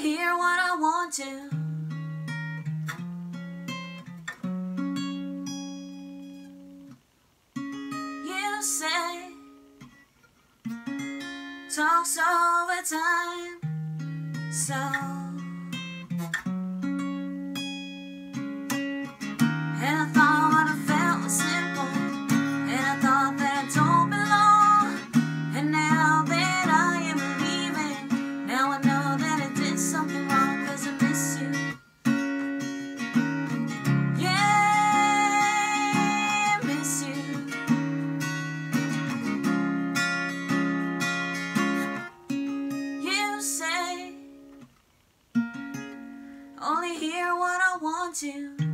hear what I want to. You say talks over time, so. Only hear what I want to.